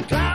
the cloud.